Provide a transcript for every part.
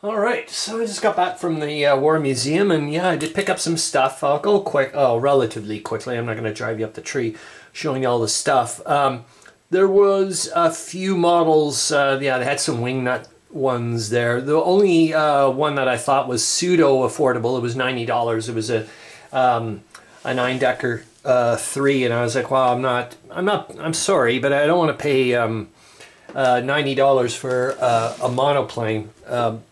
All right, so I just got back from the uh, War Museum, and yeah, I did pick up some stuff. I'll go quick, oh, relatively quickly. I'm not going to drive you up the tree showing you all the stuff. Um, there was a few models, uh, yeah, they had some wingnut ones there. The only uh, one that I thought was pseudo affordable, it was $90. It was a, um, a Eindecker uh, three, and I was like, well, I'm not, I'm not, I'm sorry, but I don't want to pay um, uh, $90 for uh, a monoplane. Um,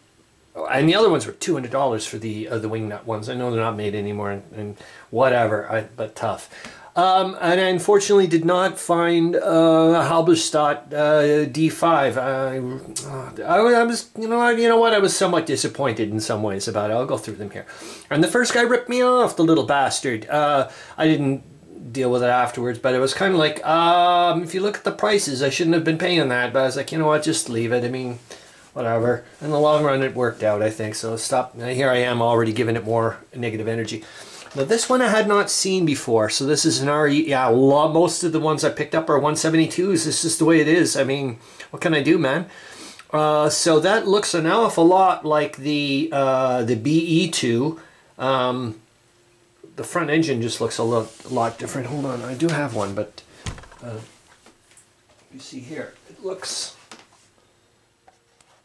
and the other ones were two hundred dollars for the uh, the wingnut ones. I know they're not made anymore, and, and whatever, I, but tough. Um, and I unfortunately did not find uh, Halberstadt uh, D5. I, I, I, was, you know, you know what? I was somewhat disappointed in some ways about it. I'll go through them here. And the first guy ripped me off, the little bastard. Uh, I didn't deal with it afterwards, but it was kind of like, um, if you look at the prices, I shouldn't have been paying that. But I was like, you know what? Just leave it. I mean whatever. In the long run, it worked out, I think. So stop. Here I am already giving it more negative energy. Now this one I had not seen before. So this is an RE. Yeah, lot, most of the ones I picked up are 172s. This is the way it is. I mean, what can I do, man? Uh, so that looks an awful lot like the uh, the BE2. Um, the front engine just looks a lot, a lot different. Hold on, I do have one, but uh, you see here, it looks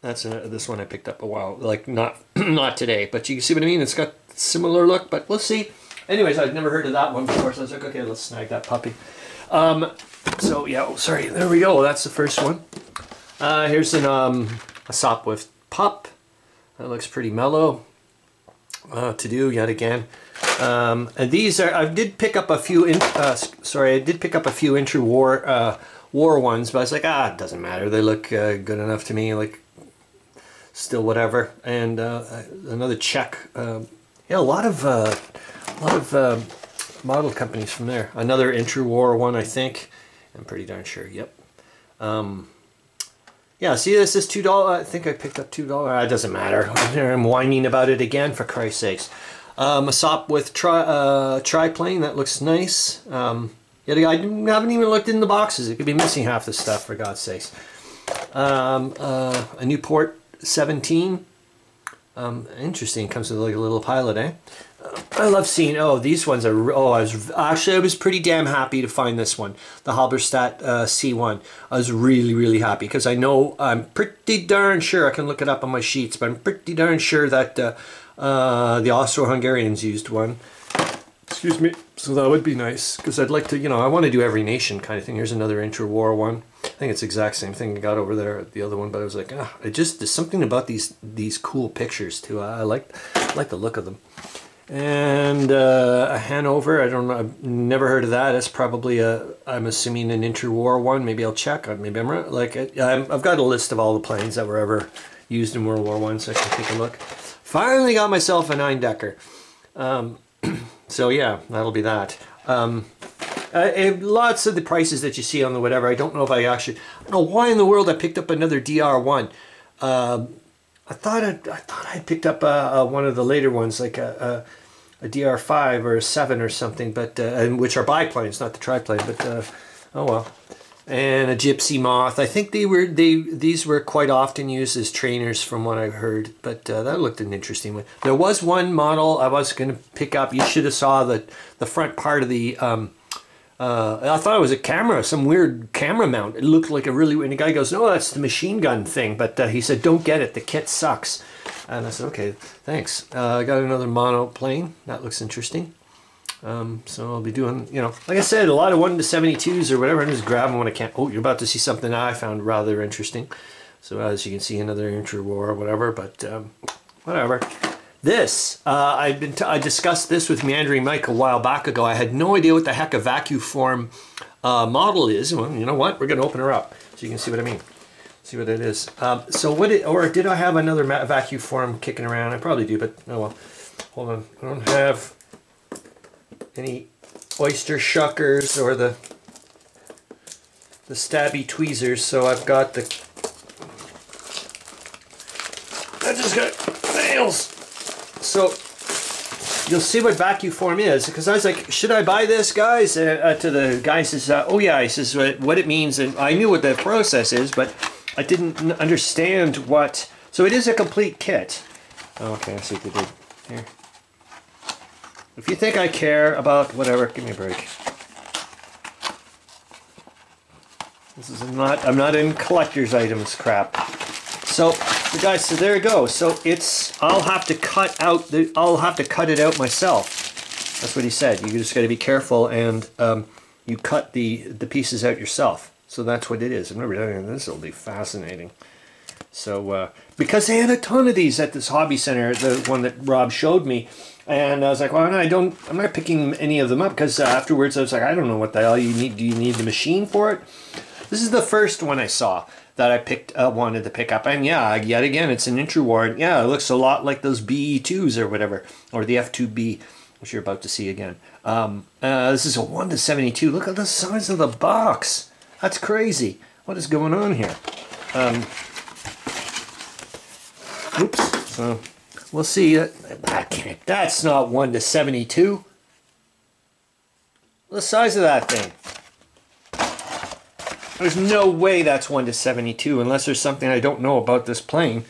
that's a, this one I picked up a while, like not not today, but you see what I mean? It's got similar look, but we'll see. Anyways, I'd never heard of that one before, so I was like, okay, let's snag that puppy. Um, so yeah, oh, sorry, there we go. That's the first one. Uh, here's an um, a Sopwith pup. That looks pretty mellow uh, to do yet again. Um, and these are I did pick up a few. In, uh, sorry, I did pick up a few intra-war uh, war ones, but I was like, ah, it doesn't matter. They look uh, good enough to me. Like still whatever. And uh, another Czech. Uh, yeah, a lot of uh, a lot of uh, model companies from there. Another intra-war one, I think. I'm pretty darn sure. Yep. Um, yeah, see, this is two dollar. I think I picked up two dollar. It doesn't matter. I'm whining about it again, for Christ's sakes. Um, a Sopwith tri uh, triplane that looks nice. Um, yet I haven't even looked in the boxes. It could be missing half the stuff, for God's sakes. Um, uh, a Nieuport 17. Um, interesting, comes with like a little pilot, eh? I love seeing, oh, these ones are, oh, I was, actually I was pretty damn happy to find this one, the Halberstadt uh, C1. I was really, really happy because I know, I'm pretty darn sure, I can look it up on my sheets, but I'm pretty darn sure that uh, uh, the Austro-Hungarians used one. Excuse me. So that would be nice because I'd like to, you know, I want to do every nation kind of thing. Here's another intra-war one. I think it's the exact same thing I got over there the other one, but I was like, ah, it just there's something about these these cool pictures too. I, I like I like the look of them. And uh, a Hanover, I don't know, I've never heard of that. It's probably a, I'm assuming an interwar one. Maybe I'll check. Maybe I'm right. Like i have got a list of all the planes that were ever used in World War One, so I can take a look. Finally got myself a Eindecker. Um, so yeah, that'll be that. Um, uh, lots of the prices that you see on the whatever, I don't know if I actually, I don't know why in the world I picked up another DR1. Um, I thought I, I thought I picked up uh, uh, one of the later ones, like a, a, a, DR5 or a 7 or something, but uh, which are biplanes, not the triplane, but oh well. And a Gipsy Moth. I think they were they these were quite often used as trainers, from what I heard. But that looked an interesting one. There was one model I was going to pick up. You should have saw the the front part of the um, uh, I thought it was a camera, some weird camera mount. It looked like a really, and the guy goes, no, that's the machine gun thing. But uh, he said, don't get it, the kit sucks. And I said, okay, thanks. Uh, I got another monoplane. That looks interesting. Um, so I'll be doing, you know, like I said, a lot of 1 to 72s or whatever. I'm just grabbing when I can. Oh, you're about to see something I found rather interesting. So as you can see, another intra-war or whatever, but um, whatever. This, uh, I've been I discussed this with Meandering Mike a while back ago. I had no idea what the heck a vacuum form uh, model is. Well, you know what? We're going to open her up so you can see what I mean. See what it is. Um, so what it, or did I have another vacuum form kicking around? I probably do, but oh well. Hold on. I don't have any oyster shuckers or the the stabby tweezers, so I've got the I just got nails so you'll see what vacuum form is because I was like, should I buy this, guys? Uh, uh, to the guy says, uh, oh yeah, he says what, what it means, and I knew what the process is, but I didn't understand what So it is a complete kit. Oh, okay, I see what they did here. If you think I care about whatever, give me a break. This is not, I'm not in collector's items crap. So, guys, so there you go. So it's, I'll have to cut out, the, I'll have to cut it out myself. That's what he said. You just got to be careful and um, you cut the, the pieces out yourself. So that's what it is. Never done this. will be fascinating. So, uh, because they had a ton of these at this hobby center, the one that Rob showed me, and I was like, well, no, I don't, I'm not picking any of them up because uh, afterwards I was like, I don't know what the hell you need. Do you need the machine for it? This is the first one I saw that I picked uh, wanted to pick up. And yeah, yet again, it's an Intrawar. Yeah, it looks a lot like those BE2s or whatever, or the F2B, which you're about to see again. Um, uh, this is a 1 to 72. Look at the size of the box. That's crazy. What is going on here? Um, Oops. So we'll see. That can't, that's not 1 to 72. The size of that thing. There's no way that's 1 to 72 unless there's something I don't know about this plane.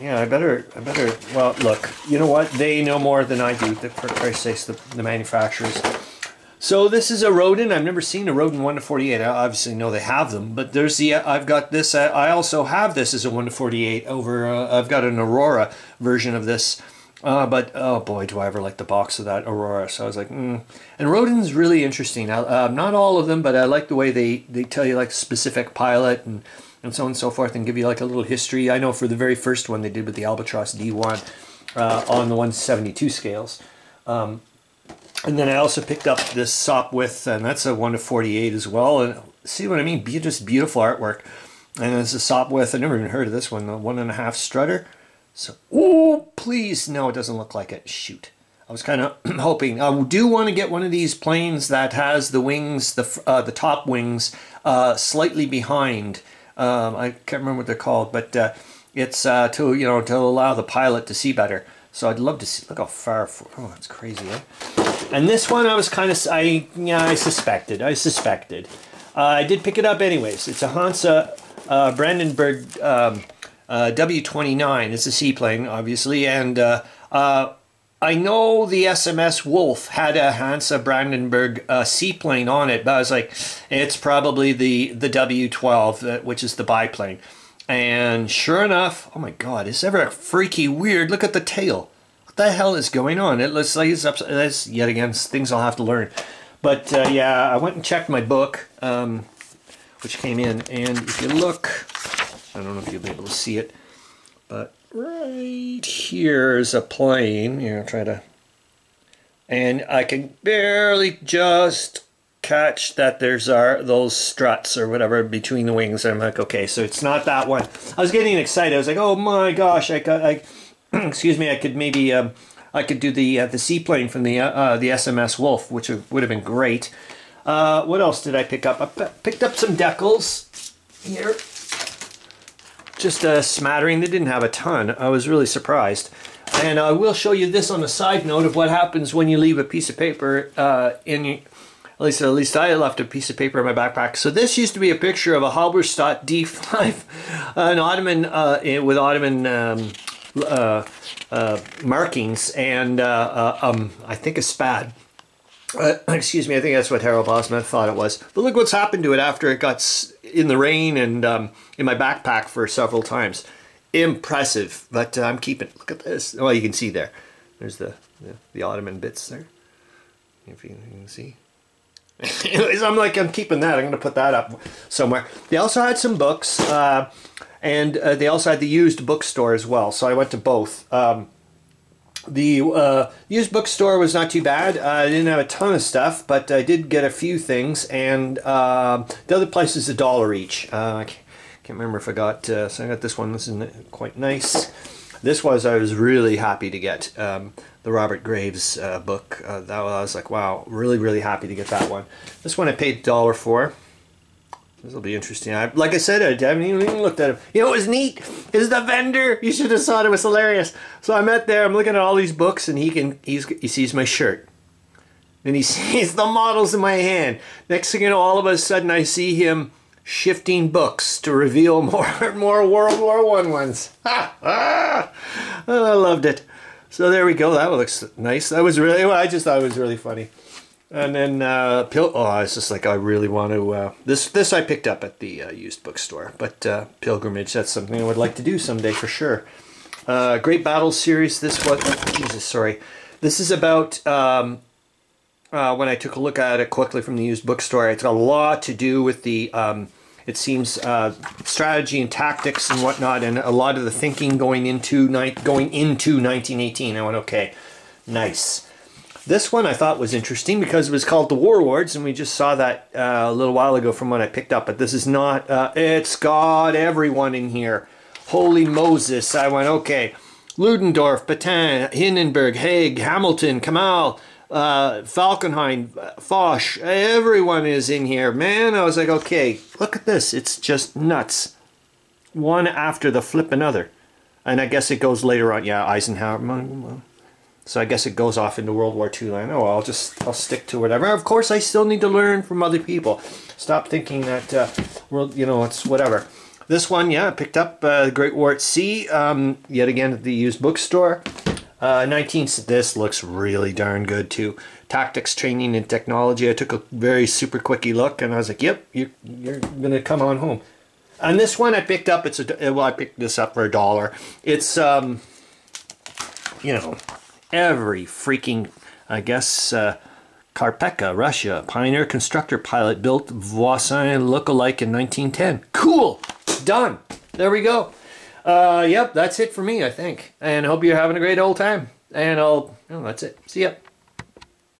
Yeah, I better, I better, well, look, you know what? They know more than I do, for Christ's the, the manufacturers. So this is a Roden. I've never seen a Roden 1 to 48. I obviously know they have them, but there's the, I've got this, I also have this as a 1 to 48 over, uh, I've got an Aurora version of this. Uh, but oh boy, do I ever like the box of that Aurora. So I was like, mm. and Roden's really interesting. Uh, not all of them, but I like the way they, they tell you like specific pilot and, and so on and so forth and give you like a little history. I know for the very first one they did with the Albatros D1 uh, on the 172 scales. Um, and then I also picked up this Sopwith, and that's a 1 to 48 as well. And see what I mean? Be just beautiful artwork. And it's a Sopwith. I never even heard of this one. The one and a half strutter. So, oh, please. No, it doesn't look like it. Shoot. I was kind of hoping. I do want to get one of these planes that has the wings, the uh, the top wings, uh, slightly behind. Um, I can't remember what they're called, but uh, it's uh, to you know to allow the pilot to see better. So I'd love to see. Look how far. Oh, that's crazy, eh? And this one I was kind of, I, yeah, I suspected. I suspected. Uh, I did pick it up anyways. It's a Hansa uh, Brandenburg um, W29. It's a seaplane, obviously. And uh, uh, I know the SMS Wolf had a Hansa Brandenburg uh, seaplane on it, but I was like, it's probably the, the W12, which is the biplane. And sure enough, oh my god, it's ever freaky weird. Look at the tail What the hell is going on? It looks like it's upside. That's yet again things I'll have to learn. But uh, yeah, I went and checked my book, um, which came in, and if you look, I don't know if you'll be able to see it, but right here is a plane. You know, try to, and I can barely just catch that there's our those struts or whatever between the wings. I'm like, okay, so it's not that one. I was getting excited. I was like, oh my gosh, I got I excuse me, I could maybe um, I could do the uh, the seaplane from the uh, uh the SMS Wolf, which would have been great. Uh, what else did I pick up? I picked up some decals here. Just a smattering. They didn't have a ton. I was really surprised. And I will show you this on a side note of what happens when you leave a piece of paper uh, in at least, at least I left a piece of paper in my backpack. So this used to be a picture of a Halberstadt D5, an Ottoman uh, with Ottoman um, uh, uh, markings and uh, uh, um, I think a SPAD. Uh, excuse me, I think that's what Harold Bosman thought it was. But look what's happened to it after it got in the rain and um, in my backpack for several times. Impressive, but I'm keeping. Look at this. Well, you can see there. There's the the, the Ottoman bits there. If you, you can see. Anyways, I'm like I'm keeping that. I'm going to put that up somewhere. They also had some books. Uh, and uh, they also had the used bookstore as well. So I went to both. Um, the uh, used bookstore was not too bad. Uh, I didn't have a ton of stuff, but I did get a few things. And uh, the other place is a dollar each. Uh, I can't remember if I got. Uh, so I got this one. This is quite nice. This was I was really happy to get um, the Robert Graves uh, book. that I was like, wow, really, really happy to get that one. This one I paid a dollar for. This will be interesting. I, like I said, I haven't even looked at him. You know what was neat? Is the vendor. You should have saw it. It was hilarious. So I'm at there. I'm looking at all these books, and he can. He's he sees my shirt, and he sees the models in my hand. Next thing you know, all of a sudden, I see him shifting books to reveal more more World War One ones. Ha! Ah! I loved it. So there we go. That looks nice. That was really. Well, I just thought it was really funny. And then uh, Pil. Oh, I was just like, I really want to. Uh, this this I picked up at the uh, used bookstore, but uh, pilgrimage. That's something I would like to do someday for sure. Uh, Great Battle series. This was Jesus. Sorry. This is about. Um, uh, when I took a look at it quickly from the used bookstore, it's got a lot to do with the. Um, it seems uh, strategy and tactics and whatnot, and a lot of the thinking going into going into 1918. I went, okay, nice. This one I thought was interesting because it was called The Warlords, and we just saw that uh, a little while ago from what I picked up. But this is not, uh, it's got everyone in here. Holy Moses. I went, okay. Ludendorff, Petain, Hindenburg, Haig, Hamilton, Kemal, uh, Falkenhayn, Foch, everyone is in here. Man, I was like, okay, look at this. It's just nuts. One after the flip another. And I guess it goes later on. Yeah, Eisenhower. So I guess it goes off into World War II land. Oh, I'll just, I'll stick to whatever. Of course, I still need to learn from other people. Stop thinking that, uh, well, you know, it's whatever. This one, yeah, I picked up uh, Great War at Sea, um, yet again at the used bookstore. Uh, 19, this looks really darn good too. Tactics, training, and technology. I took a very super quickie look and I was like, yep, you're, you're going to come on home. And this one I picked up, it's a, well, I picked this up for a dollar. It's, um, you know, every freaking, I guess, uh, Karpeka, Russia, pioneer constructor pilot built Voisin look-alike in 1910. Cool! Done! There we go. Uh, yep, that's it for me, I think. And hope you're having a great old time. And I'll, oh, that's it. See ya.